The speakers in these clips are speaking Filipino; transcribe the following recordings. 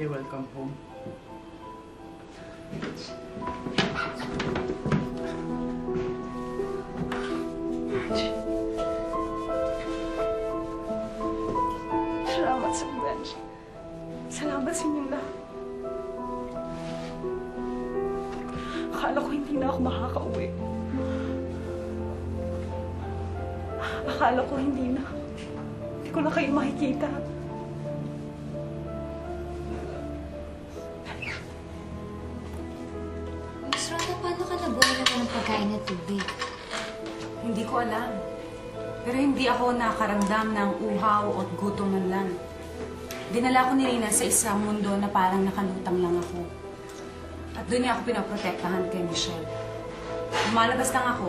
ate, welcome home. Salamat sa Benji. Salamat sa inyong lahat. Akala ko hindi na ako makakauwi. Akala ko hindi na. Hindi ko na kayo makikita. Nakaramdam ng uhaw o gutom man lang. Dinala ko ni Rina sa isang mundo na parang nakalutang lang ako. At doon niya ako pinaprotektahan kay Michelle. Lumalabas lang ako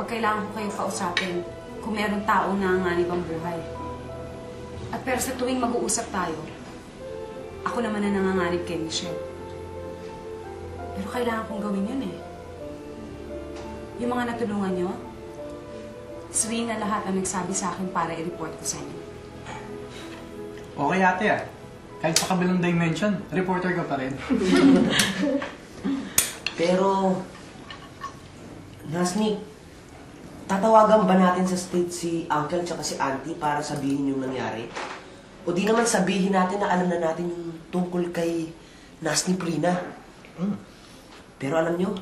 pag kailangan ko kayo kausapin kung meron taong nanganganib ang buhay. At pero sa tuwing mag-uusap tayo, ako naman na nanganganib kay Michelle. Pero kailangan kong gawin yun eh. Yung mga natulungan nyo, sweet na lahat ang nagsabi sa akin para i-report ko sa inyo. Okay ate ah. Kahit sa kabilang dimension, reporter ka pa rin. Pero, Nasni, tatawagan ba natin sa state si uncle tsaka si auntie para sabihin yung nangyari? O di naman sabihin natin na alam na natin yung tungkol kay Nasni Prina? Hmm. Pero alam nyo,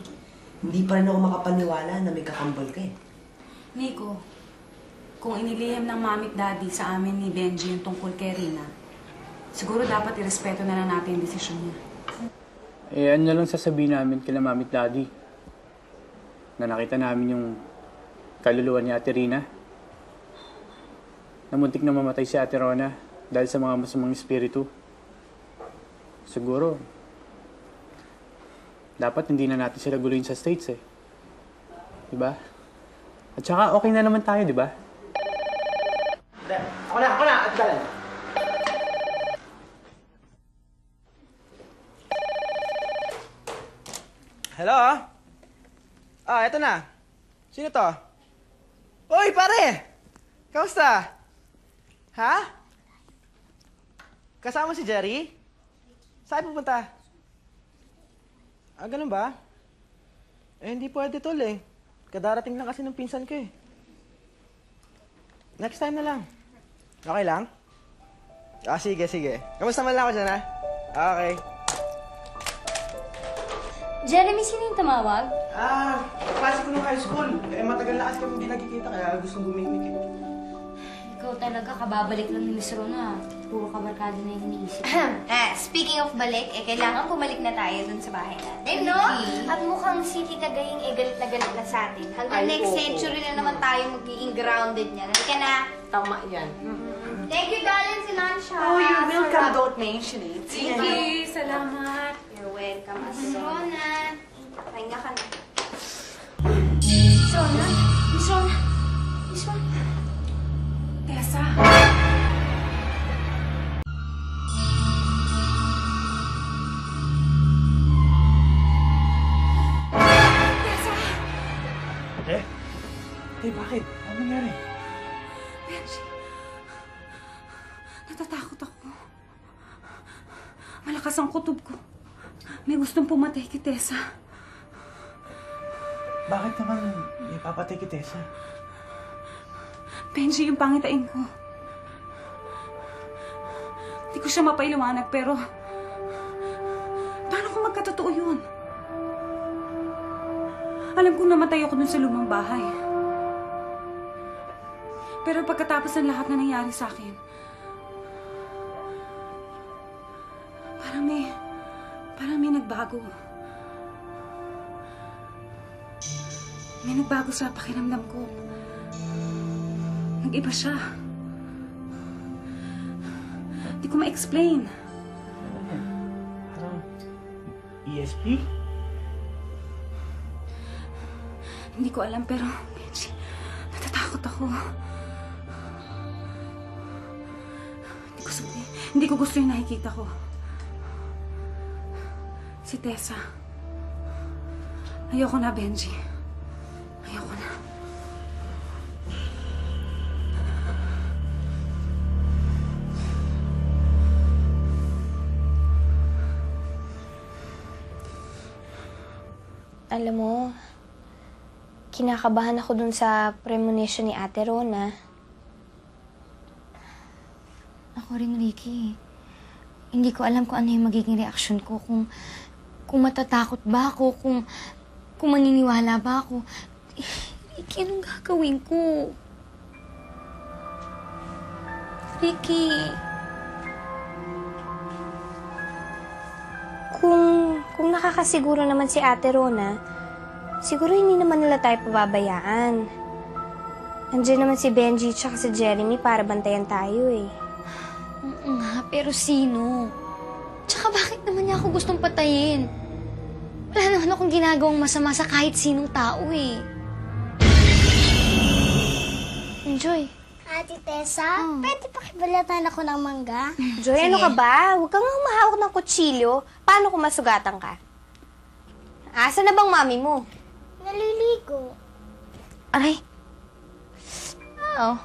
hindi pa rin ako makapaniwala na may kakambal ka eh. Nico, kung inilihim ng mamit daddy sa amin ni Benji yung tungkol kay Rina, siguro dapat irespeto na lang natin yung desisyon niya. Eh, ano na lang sasabihin namin kila Mamit Daddy? Na nakita namin yung kaluluwa ni Ate Rina. Namuntik na mamatay si Ate Rona dahil sa mga masamang espiritu. Siguro, dapat hindi na natin sila guluhin sa States eh. Diba? At saka okay na naman tayo, diba? Ako na, ako na, at dalan. Hello? Ah, eto na. Sino to? Uy, pare! Kamusta? Ha? Kasama si Jerry? Saan pupunta? Ah, ganun ba? Eh, hindi pwede tol eh. Kadarating lang kasi ng pinsan ko eh. Next time na lang. Okay lang? Ah, sige, sige. Kamusta man lang ako dyan, ha? Okay. Jeremy, sino yung tumawag? Ah, klase ko nung high school. Eh, matagal na kasi kami hindi nagkikita, kaya gustong gumimik eh. Ikaw talaga, kababalik lang ni Miss Rona. Puro kabarkada na yung iniisip. ah, speaking of balik, eh, kailangan bumalik na tayo dun sa bahay natin, no? At mukhang si Tita Gaying eh, galit na galit na sa atin. Hanggang Ay, next oo. century na naman tayo magiging grounded niya. Halika na. Tama yan. Thank you, darling, si Lansha. Oh, you're welcome. Don't mention it. Thank you! Salamat! You're welcome, Ate Rona. Pahinga ka na. Miss Rona? Miss Rona? Miss Rona? Tessa! Tessa? Benji, yung pangitain ko. Hindi ko siya mapailiwanag, pero... Paano kung magkatotoo yun? Alam kong namatay ako dun sa lumang bahay. Pero pagkatapos ng lahat na nangyari sa akin, parang may... Parang may nagbago. May nagbago sa pakiramdam ko. Nag-iba siya. Hindi ko ma-explain. Parang ESP? Hindi ko alam pero, Benji, natatakot ako. Hindi ko, hindi ko gusto yung nakikita ko. Si Tessa. Ayoko na, Benji. Ayoko Alam mo, kinakabahan ako dun sa premonition ni Ate Rona. Ako rin, Ricky. Hindi ko alam kung ano yung magiging reaksyon ko. Kung, kung matatakot ba ako, kung, kung maniniwala ba ako. Ricky, anong gagawin ko? Ricky. Kung, nakakasiguro naman si Ate Rona, siguro hindi naman nila tayo pababayaan. Andiyan naman si Benji at si Jeremy para bantayan tayo eh. Oo nga, pero sino? Tsaka bakit naman niya ako gustong patayin? Wala naman akong ginagawang masama sa kahit sinong tao eh. Enjoy. Ate Tessa, pwede pakibalatan ako ng mangga? Joy, ano ka ba? Huwag kang humahawak ng kutsilyo. Paano kung masugatan ka? Asa na bang mami mo? Naliligo. Aray. Oh.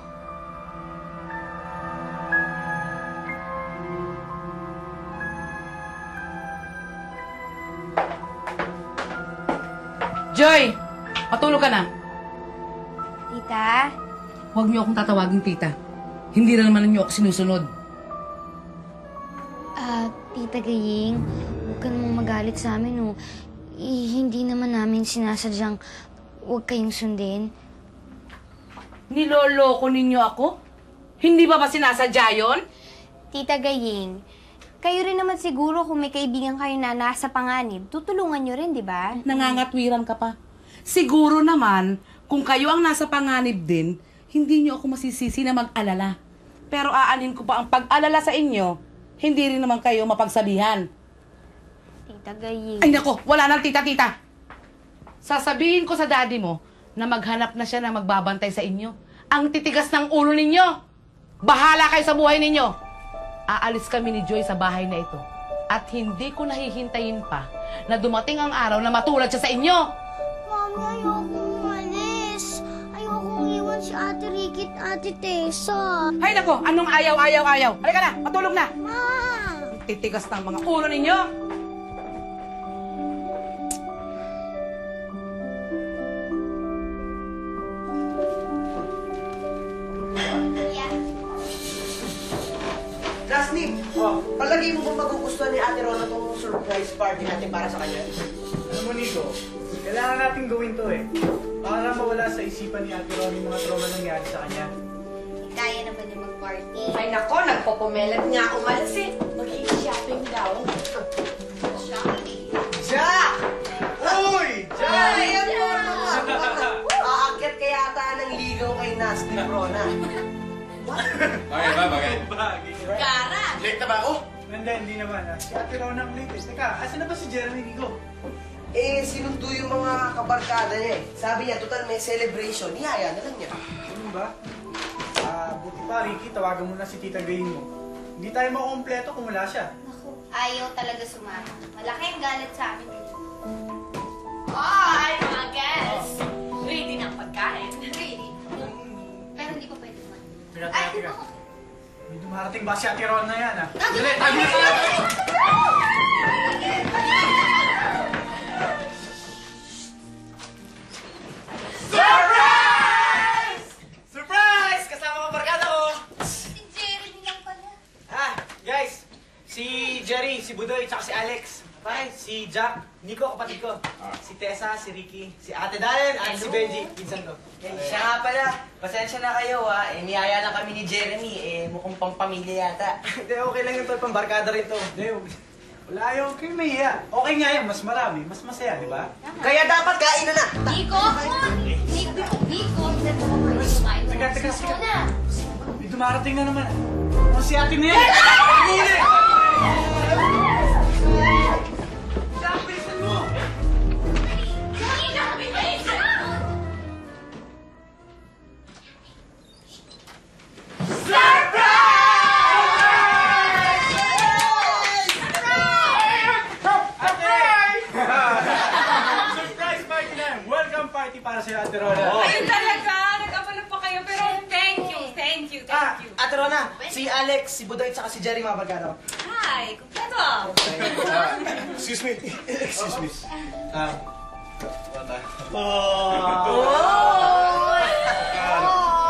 Joy! Matulog ka na. Tita? Huwag niyo akong tatawagin tita. Hindi na naman niyo ako sinusunod. Ah, Tita Gaying, huwag ka namang magalit sa amin, oh. Eh, hindi naman namin sinasadyang huwag kayong sundin. Niloloko ninyo ako? Hindi ba ba sinasadya yon? Tita Gaying, kayo rin naman siguro kung may kaibigan kayo na nasa panganib, tutulungan nyo rin, di ba? Nangangatwiran ka pa. Siguro naman, kung kayo ang nasa panganib din, hindi niyo ako masisisi na mag-alala. Pero aanin ko pa ang pag-alala sa inyo, hindi rin naman kayo mapagsabihan. Tita Gaying. Ay nako, wala nang tita-tita. Sasabihin ko sa daddy mo na maghanap na siya na magbabantay sa inyo. Ang titigas ng ulo ninyo. Bahala kayo sa buhay ninyo. Aalis kami ni Joy sa bahay na ito. At hindi ko nahihintayin pa na dumating ang araw na matulad siya sa inyo. Mami, umalis. Iwan si Ate Ricky at Ate Tessa. Hay nako, anong ayaw, ayaw, ayaw. Halika na, matulog na. Ma! Titigas ng mga ulo ninyo. Nasnip! Oh. Palagay mo ba magugustuhan ni Ate Rona tong surprise party natin para sa kanya? Alam mo, Nico, kailangan natin gawin to eh. Para mawala sa isipan ni Ate Ron yung mga trauma nangyari sa kanya. Kaya naman yung mag-party. Ay nako, nagpopomelat nga umalis eh. Mag-shopping daw. Jack! Uy! Ay, ano? Aakyat kaya ata ng ligaw kay Nasnip Rona. Bakit ba? Bakit? Bagay. Late na ba ako? Hindi, hindi naman ah. Si Ate Ron ang latest. Teka, asan na ba si Jeremy Nico? Eh, sinundo yung mga kabarkada niya eh. Sabi niya, total may celebration. Niyaya na lang niya. Ano ba? Ah, buti pa, Ricky, tawagan mo na si Tita Gayin mo. Hindi tayo makumpleto kung wala siya. Naku, ayaw talaga sumama. Malaki ang galit sa amin. Hi, mga guests! Ready ng pagkain? Ready. Pero hindi pa pwede man. Di teka. ba? May dumarating ba si Ate Ron na yan ah? Dali, tayo na Surprise! Kasama ko barkada ko! Si Jeremy lang pala. Ah, guys! Si Jerry, si Budoy, tsaka si Alex. Pare, si Jack, Nico, kapatid ko. Si Tessa, si Ricky, si Ate Darren, at si Benji, pinsan ko. Eh, siya nga pala. Pasensya na kayo ha. Eh, niyaya lang kami ni Jeremy. Eh, mukhang pampamilya yata. Hindi, okay lang yung tol, pambarkada rin to. Hindi, wala ayaw kayo mahiya. Okay nga yan, mas marami, mas masaya, di ba? Kaya dapat kain na na. Nico! Nico! Nico! Teka, teka, teka. May dumarating na naman. O, si Ate na yan! Huli! Ate Rona. Ayun talaga, nag-abala pa kayo. Pero thank you, thank you, Ah, thank you. Ate Rona, si Alex, si Budoy, tsaka si Jerry mga barkada ko. Hi, kumpleto. Excuse me. Excuse me. Ah,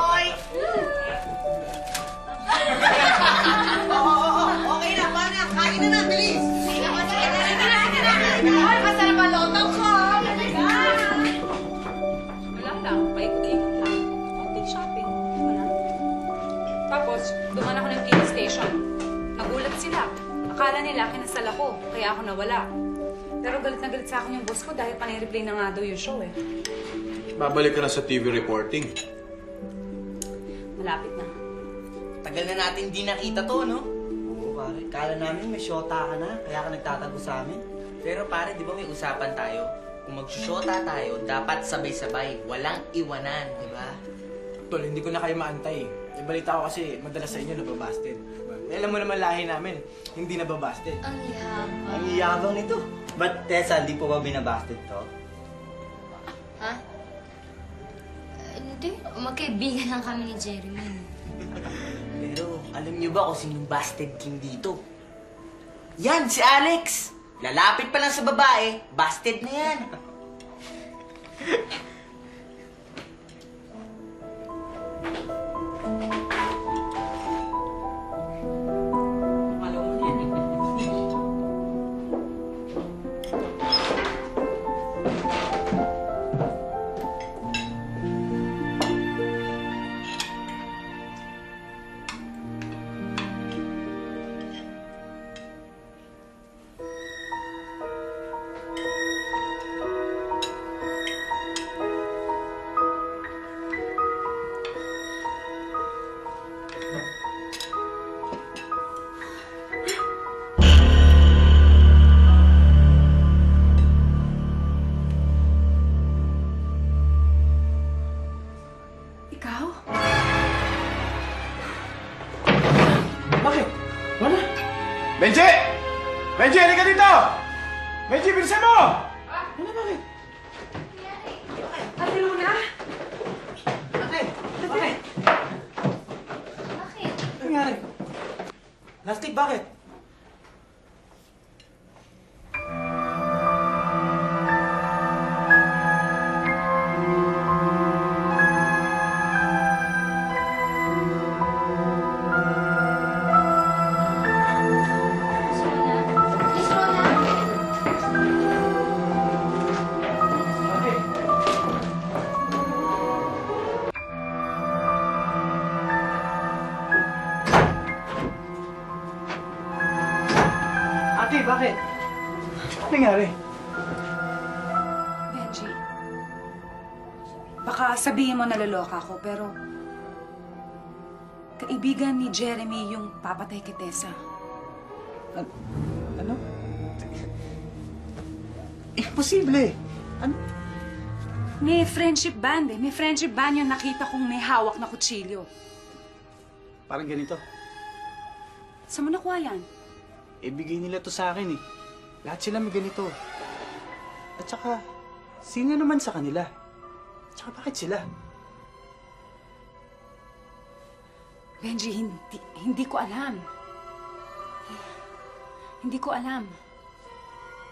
Okay na, paano na? Kain na na, bilis! Ay, masarap ang lotong Akala nila kinasal ako, kaya ako nawala. Pero galit na galit sa akin yung boss ko dahil panay-replay na nga daw yung show eh. Babalik ka na sa TV reporting. Malapit na. Tagal na natin di nakita to, no? Oo, pare. Kala namin may shota ka na, kaya ka nagtatago sa amin. Pero pare, di ba may usapan tayo? Kung magsushota tayo, dapat sabay-sabay. Walang iwanan, di ba? Tol, hindi ko na kayo maantay. Ibalita ko kasi madalas sa inyo nababasted. Alam mo naman lahi namin, hindi nababasted. Ang yabang. Ang yabang nito. Ba't Tessa, di po ba binabasted to? Ha? Eh, Hindi. Magkaibigan lang kami ni Jeremy. Pero alam niyo ba kung sinong busted king dito? Yan, si Alex! Lalapit pa lang sa babae, busted na yan. Kaibigan ni Jeremy yung papatay kay Tessa. Ano? Imposible. Ano? May friendship band eh. May friendship band yung nakita kong may hawak na kutsilyo. Parang ganito. Saan mo nakuha yan? Ibigay nila to sa akin eh. Lahat sila may ganito. At saka, sino naman sa kanila? At saka bakit sila? Benji, hindi, hindi ko alam. Hindi ko alam.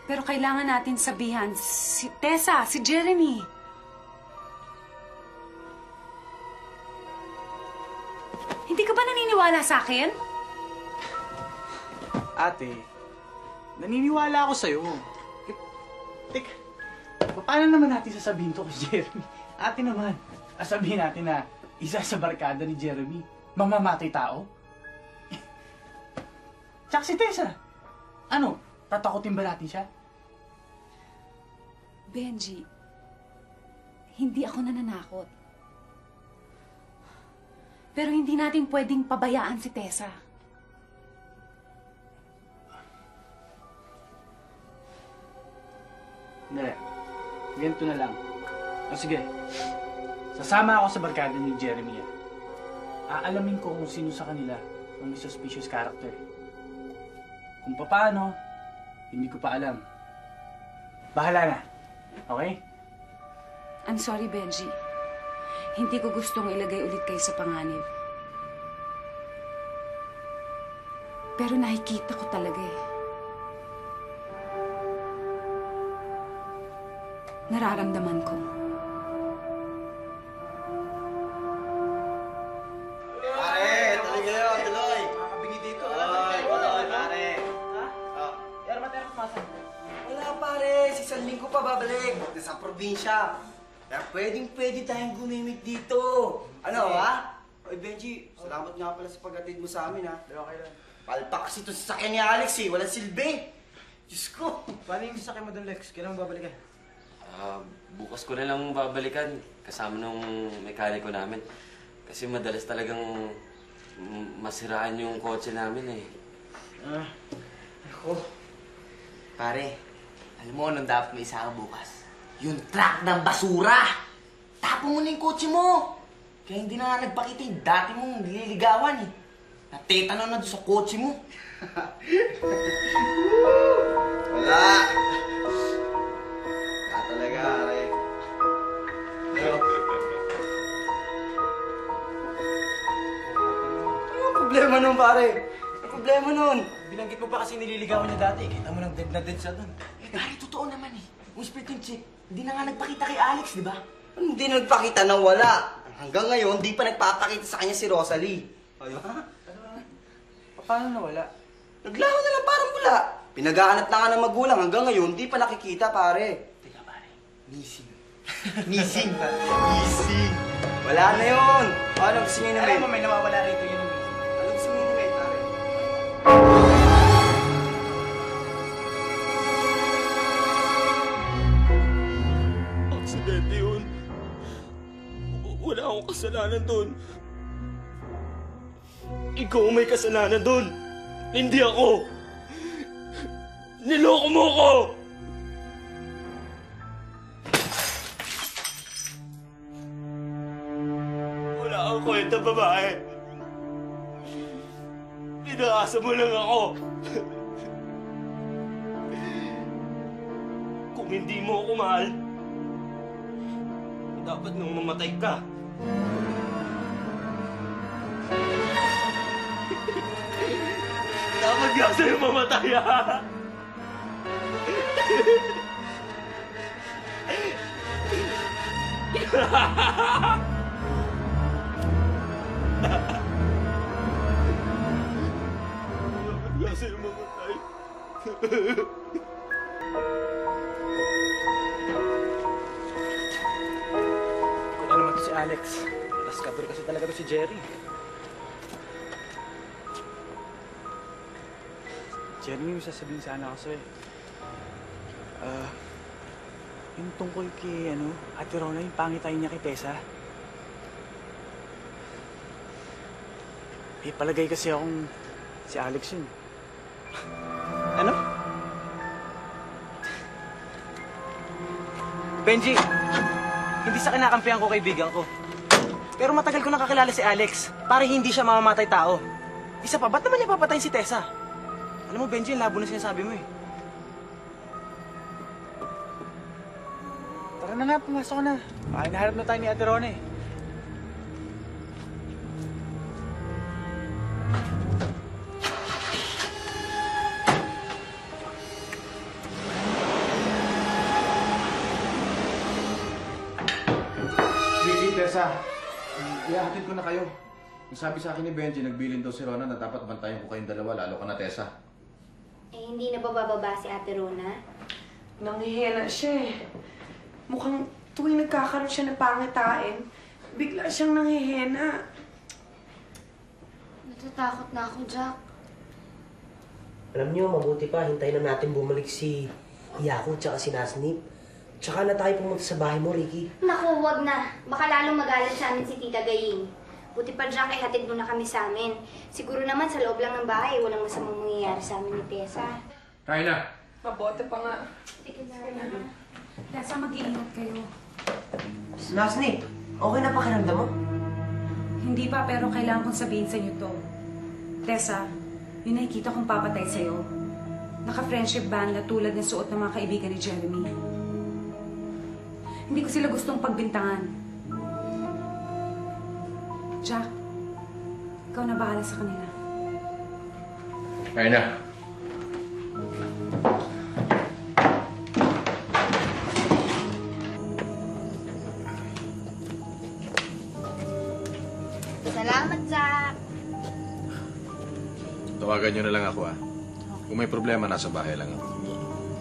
Pero kailangan natin sabihan si Tessa, si Jeremy. Hindi ka ba naniniwala sa akin? Ate, naniniwala ako sa'yo. Teka, paano naman natin sasabihin to kay Jeremy? Ate naman, sabihin natin na isa sa barkada ni Jeremy, mamamatay tao? Tsaka si Tessa, ano, tatakotin ba natin siya? Benji, hindi ako nananakot. Pero hindi natin pwedeng pabayaan si Tessa. Hindi. Ganito na lang. O sige, sasama ako sa barkada ni Jeremy. Aalamin ko kung sino sa kanila ang may suspicious character. Kung paano, hindi ko pa alam. Bahala na. Okay? I'm sorry, Benji. Hindi ko gustong ilagay ulit kayo sa panganib. Pero nakikita ko talaga eh. nararamdaman ko. Pa babalik. Sa probinsya. Kaya pwedeng pwede tayong gumimik dito. Ano ha? Oy Benji, salamat nga pala sa pag-atid mo sa amin ha. Okay lang. Palpak kasi ito sa sakyan ni Alex eh, walang silbi. Diyos ko. Paano yung sasakyan mo doon, Lex? Kailan mo babalikan? Ah, bukas ko na lang babalikan kasama nung mekaniko namin. Kasi madalas talagang mm, masiraan yung kotse namin eh. Ah, ako. Pare, alam mo anong dapat may isa bukas? Yung truck ng basura! Tapon mo na yung kotse mo! Kaya hindi na nga nagpakita yung dati mong nililigawan eh. Natetano na doon sa kotse mo. Wala! Wala talaga, pare. Pero... Anong problema nun, pare? Anong problema nun? Binanggit mo pa kasi nililigawan niya dati. Kita mo nang dead na dead siya doon. Pare, totoo naman eh. Yung spirit yung chick, hindi na nga nagpakita kay Alex, di ba? Hindi nagpakita na wala. Hanggang ngayon, di pa nagpapakita sa kanya si Rosalie. Ay, ha? Paano nawala? Naglaho na lang parang wala. Pinagaanap na nga ng magulang. Hanggang ngayon, di pa nakikita, pare. Teka, pare. Missing. Missing. Missing. Wala na yun. Ano gusto niyo Alam mo, naman? may nawawala rito yun. Ano gusto niyo naman, pare? Kasalanan doon. Ikaw ang may kasalanan doon. Hindi ako. Niloko mo ko! Wala akong kwenta, babae. Pinaasa mo lang ako. Kung hindi mo ako mahal, dapat nang mamatay ka. Dapat nga sa'yo mamatay, ha? dapat nga sa'yo mamatay. Alex. Discover kasi talaga to si Jerry. Jeremy, may sasabihin sana ako sa'yo. Ah, yung tungkol kay, ano, Ate Rona, yung pangitain niya kay Tessa. May palagay kasi akong si Alex yun. Ano? Benji, hindi sa kinakampihan ko kaibigan ko. Pero matagal ko nakakilala si Alex para hindi siya mamamatay tao. Isa pa, ba't naman niya papatayin si Tessa? Alam mo, Benji, ang labo na sinasabi mo eh. Tara na nga, pumasok na. Baka hinaharap na tayo ni Ate Rona. Ko na kayo. Ang sabi sa akin ni Benji, nagbilin daw si Rona na dapat bantayan ko kayong dalawa, lalo ka na Tessa. Eh, hindi na ba bababa si Ate Rona? Nanghihina siya eh. Mukhang tuwing nagkakaroon siya ng pangitain, bigla siyang nanghihina. Natatakot na ako, Jack. Alam niyo, mabuti pa, hintayin na natin bumalik si Hiyako tsaka si Nasnip. Tsaka na tayo pumunta sa bahay mo, Ricky. Naku, wag na. Baka lalong magalit sa amin si Tita Gaying. Buti pa, Jack, ay hatid mo na kami sa amin. Siguro naman sa loob lang ng bahay, walang masamang mangyayari sa amin ni Tessa. Kaya na. Mabote pa nga. Sige na. Tessa, mag-iingat kayo. Nasnip, okay na pakiramdam mo? Hindi pa, pero kailangan kong sabihin sa inyo to. Tessa, yung nakikita kong papatay sa'yo, naka-friendship band na tulad ng suot ng mga kaibigan ni Jeremy. Hindi ko sila gustong pagbintangan. Jack, ikaw na bahala sa kanila. Ayun na. Salamat, Jack. Tawagan nyo na lang ako, ah. Kung may problema, nasa bahay lang ako.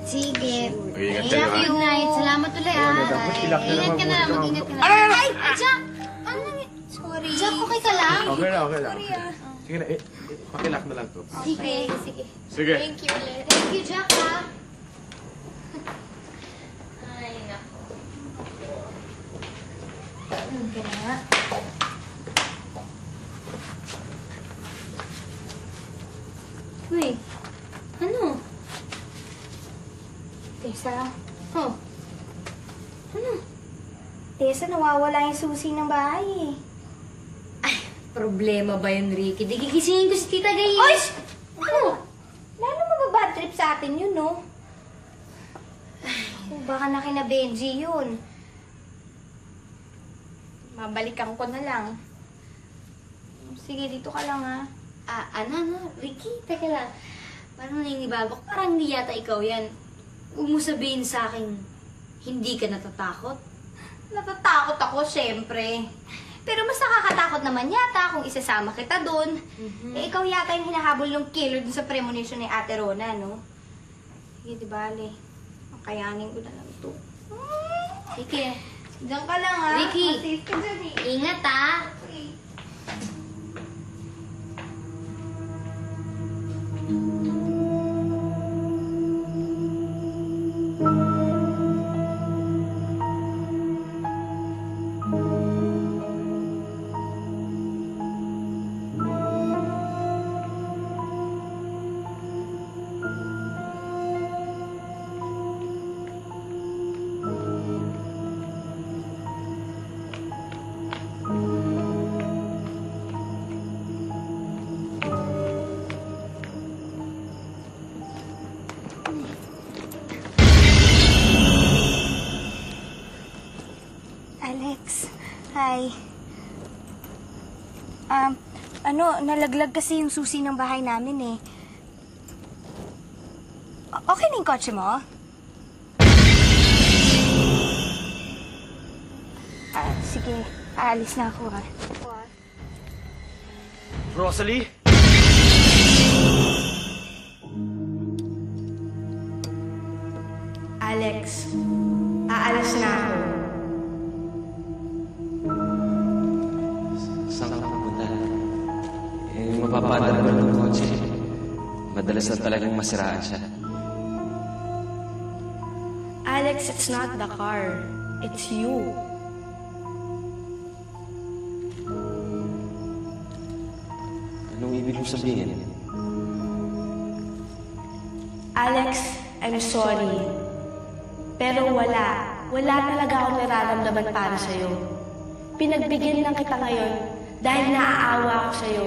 Sige. Mag-ingat kayo ah. Good night. Salamat ulit, ah. Ingat ka na lang, mag-ingat ka na. Ay, Jack! Ano nangy- Sorry. Jack, okay ka lang? Okay lang, okay lang. Sorry, ah. Sige na, eh, eh, pakilock na lang to. Sige, sige. Sige. Thank you ulit. Thank you, Jack, ha? Ay, nako. Ano ka na? Uy, ano? Tessa, Oh, ano? Tessa, nawawala yung susi ng bahay eh. problema ba yun, Ricky? Di gigisingin ko si Tita Gay. Oy! Ano? Lalo mababad trip sa atin yun, no? Kung baka na kina Benji yun. Mabalikan ko na lang. Sige, dito ka lang, ha? Ah, ano, ano? Ricky, teka lang. Parang naninibago. Parang hindi yata ikaw yan. Huwag mo sabihin sa akin, hindi ka natatakot. Natatakot ako, syempre. Pero mas nakakatakot naman yata kung isasama kita doon. Eh, ikaw yata yung hinahabol ng killer dun sa premonition ni Ate Rona, no? Sige, di bale. Kayanin ko na lang to. Sige. Diyan ka lang, ha? Ricky. Safe ka dyan, eh. Ingat, ah. Ano, nalaglag kasi yung susi ng bahay namin eh. O- Okay na yung kotse mo? Ah, sige, aalis na ako ha. Rosalie? Alex, Na talagang masiraan siya. Alex, it's not the car. It's you. Anong ibig mong sabihin? Alex, I'm sorry. Pero wala. Wala talaga akong nararamdaman para sa'yo. Pinagbigyan lang kita ngayon dahil naaawa ako sa'yo.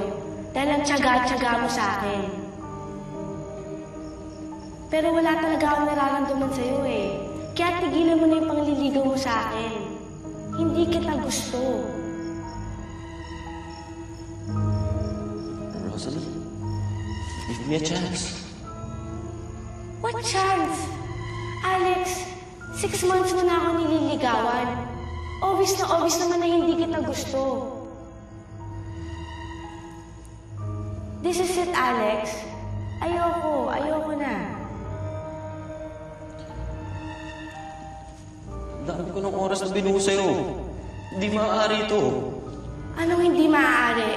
Dahil ang tiyaga-tiyaga mo sa akin. Pero wala talaga akong nararamdaman sa'yo eh. Kaya tigilan mo na yung pangliligaw mo sa akin. Hindi kita gusto. Rosalie? Give me a chance. What chance? Alex, six months mo na ako nililigawan. Obvious na obvious naman na hindi kita gusto. This is it, Alex. Ayoko, ayoko na. Dami ko ng oras na binuho sa'yo. Hindi maaari ito. Anong hindi maaari?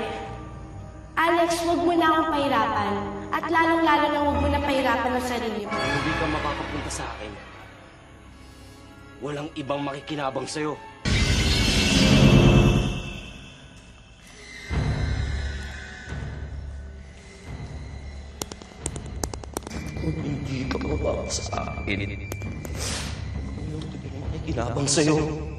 Alex, wag mo na akong pahirapan. At lalong-lalo na wag mo na pahirapan ang sarili mo. Hindi ka makakapunta sa akin. Walang ibang makikinabang sa'yo. Kung hindi ka mababa sa akin, makikinabang sa'yo. hindi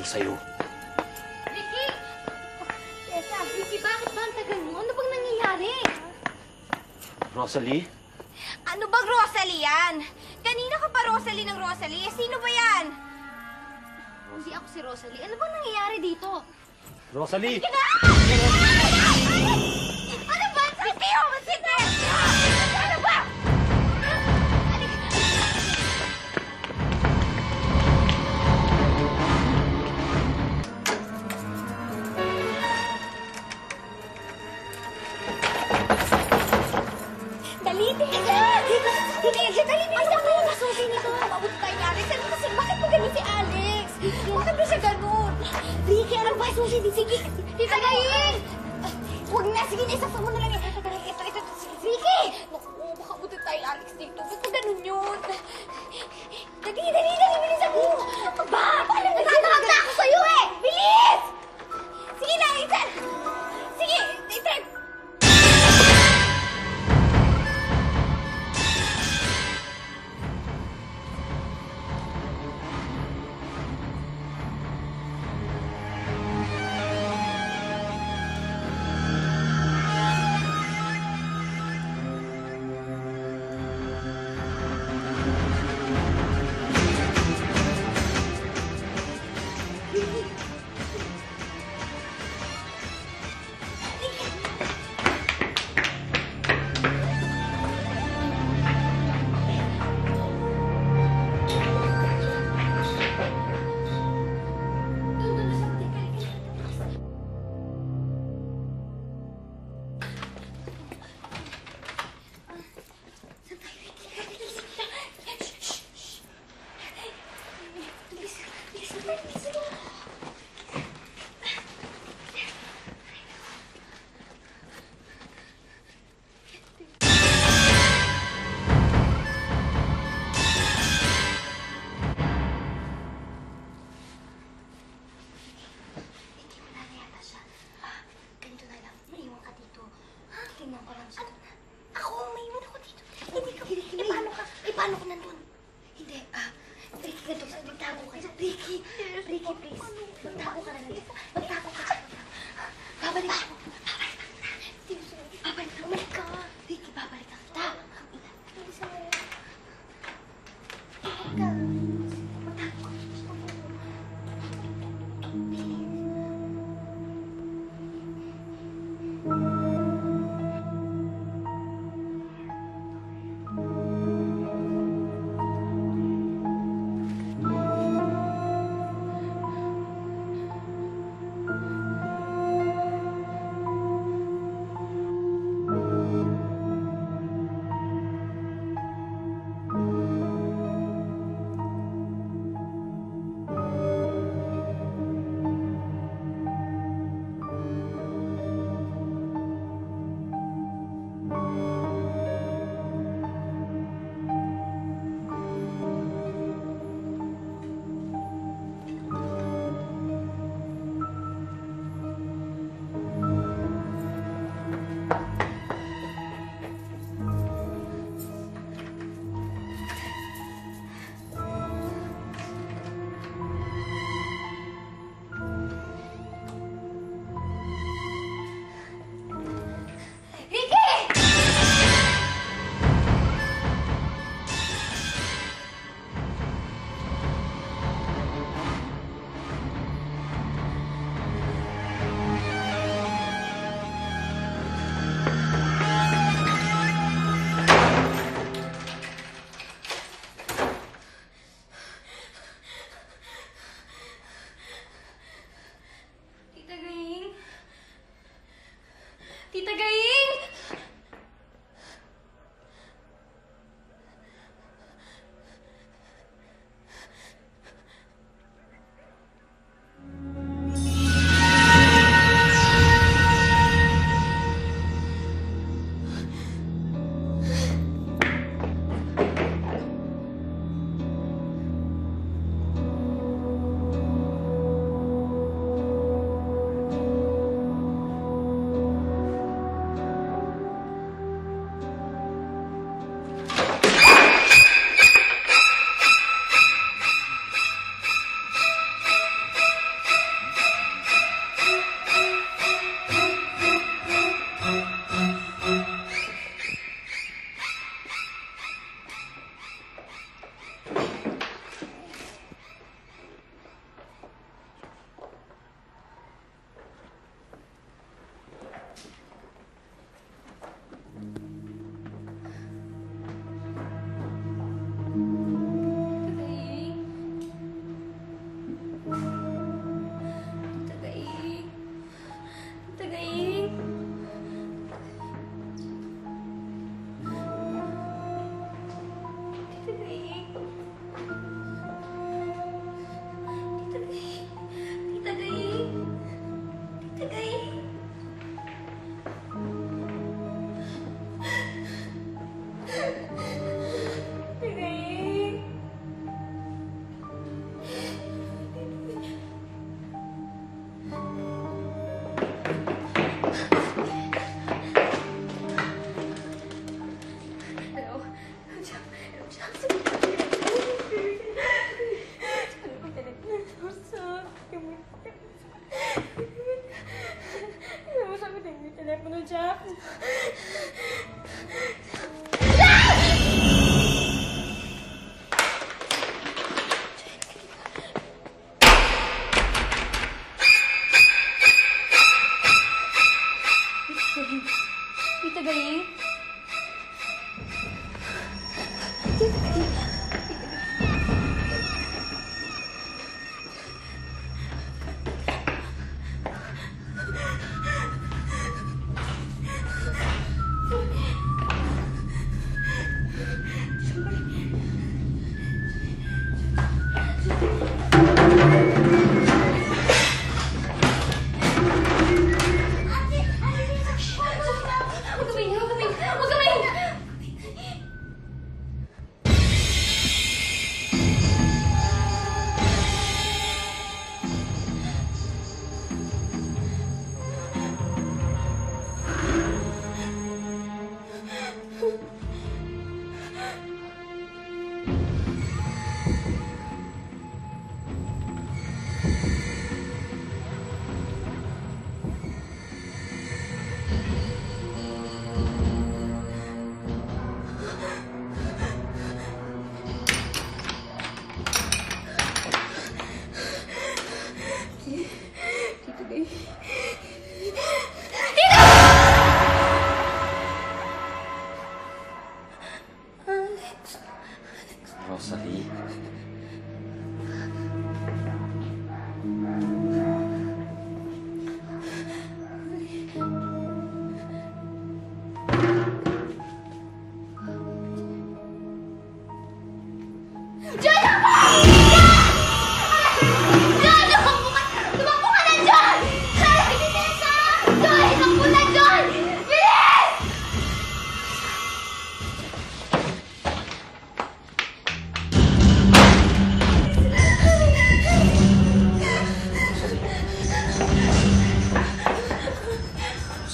makikinabang sa'yo. Ricky! Tessa, Ricky, bakit ba ang tagal mo? Ano bang nangyayari? Rosalie, Ano bang Rosalie yan? Kanina ka pa Rosalie ng Rosalie. Sino ba yan? Hindi ako si Rosalie. Ano bang nangyayari dito? Rosalie! Ano Dali, Teka! Teka, dali, Teka! Ano ba masusi nito? Mabuti tayo ni Alex. Ano kasi, bakit ba ganun si Alex? Bakit ba siya ganun? Ricky, ano ba susi? Sige, Tita Gayin! Huwag na, sige na, isasama mo na lang. Ito, ito, ito. Ricky! Naku, baka buti tayo Alex dito. Ba't ba ganun yun? Dali, dali,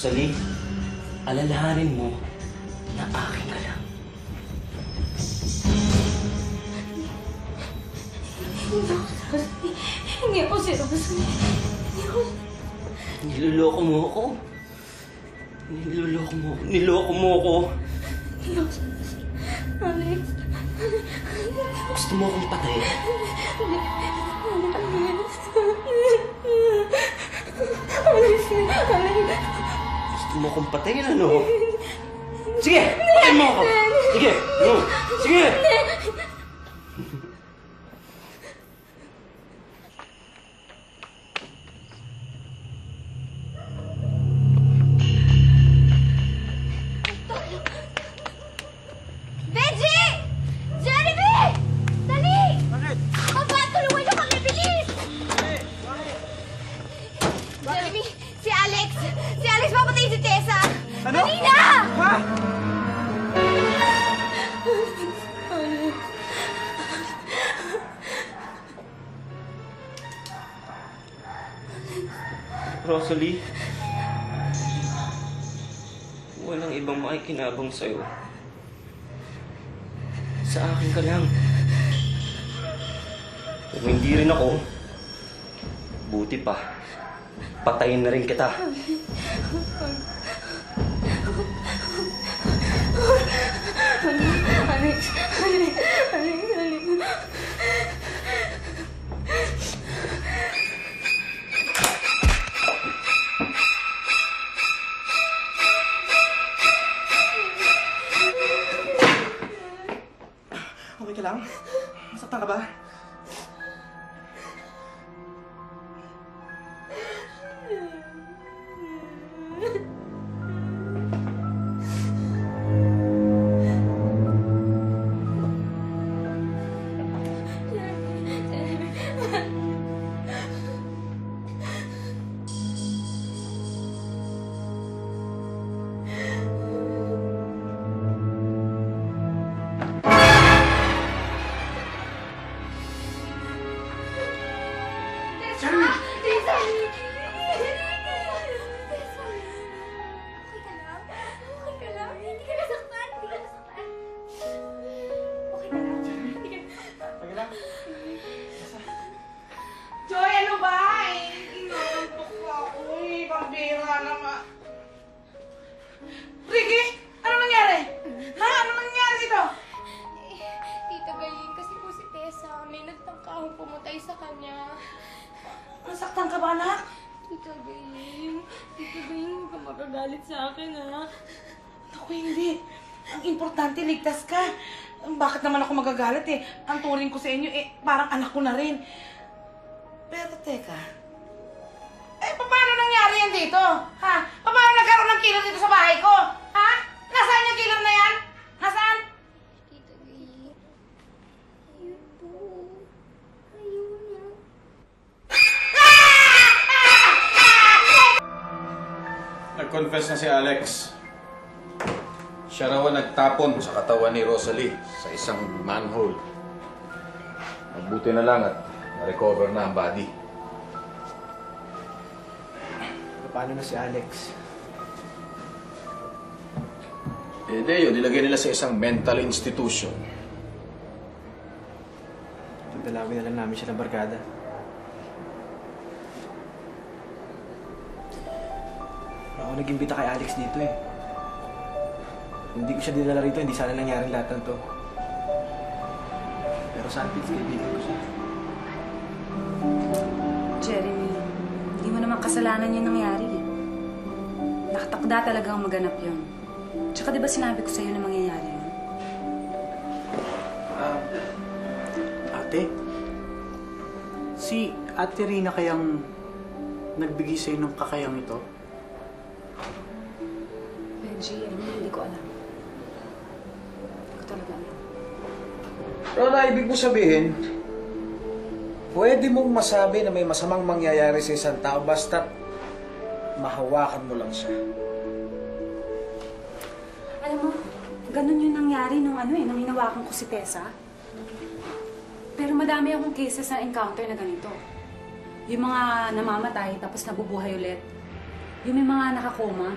Rosalie, alalahanin mo na akin ka lang. Hindi ako si Rosalie. Hindi ako... Niloloko mo ako. Niloloko mo. Niloko mo ako. Hindi ako si Alex. Gusto mo akong patayin? Alex. Alex. Gusto mo akong patayin, ano? Sige! Patayin mo ako! Sige! Mm. Sige! Rosalie, walang ibang makikinabang sa'yo. Sa akin ka lang. Kung hindi rin ako, buti pa. Patayin na rin kita. Alex, Alex, Alex, Nasaktan ka magagalit eh? Ang turing ko sa inyo eh, parang anak ko na rin. Pero teka, eh, paano nangyari yan dito? Ha? Paano nagkaroon ng killer dito sa bahay ko? Ha? Nasaan yung killer na yan? Nasaan? Nag-confess na si Alex. Siya raw ang nagtapon sa katawan ni Rosalie sa isang. Mabuti na lang at na-recover na ang body. Paano na si Alex? Eh, Leo, nilagay nila sa isang mental institution. Dalawin na lang namin siya ng barkada. Ako nag-imbita kay Alex dito eh. Hindi ko siya dinala rito, hindi sana nangyari lahat ng to. Pero sa akin, kaibigan ko siya. Jeremy, hindi mo naman kasalanan yung nangyari eh. Nakatakda talagang maganap yun. Tsaka di ba sinabi ko sa'yo na mangyayari yun? Ah, ate, si Ate Rina kayang nagbigay sa'yo ng kakayang ito? Benji, ano mo, hindi ko alam. Hindi ko talaga alam. Rona, ibig mo sabihin, pwede mong masabi na may masamang mangyayari sa isang tao basta mahawakan mo lang siya. Alam mo, ganun yung nangyari nung ano eh, nung hinawakan ko si Tessa. Pero madami akong cases na encounter na ganito. Yung mga namamatay tapos nabubuhay ulit. Yung may mga nakakoma.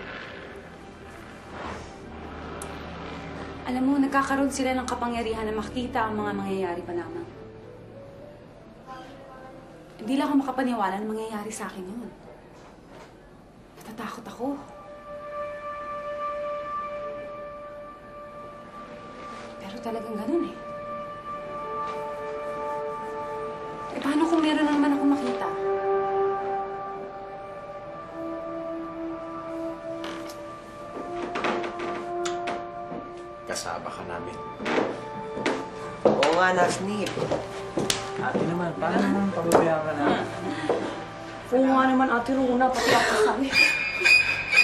Alam mo, nagkakaroon sila ng kapangyarihan na makita ang mga mangyayari pa lamang. Hindi lang ako makapaniwala na mangyayari sa akin yun. Natatakot ako. Pero talagang ganun eh. Eh paano kung meron na naman ako makita? Kasama ka namin. Oo nga, Nasnip. Paano naman pababayaan ka na? Oo nga naman, Ate Rona, pati ako sabi.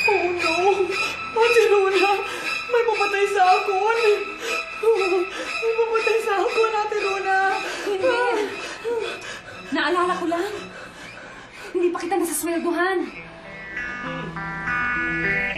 Oh no! Ate Rona, may papatay sa akon! May papatay sa akon, Ate Rona! Hindi! Naalala ko lang! Hindi pa kita nasasweldohan! Thank.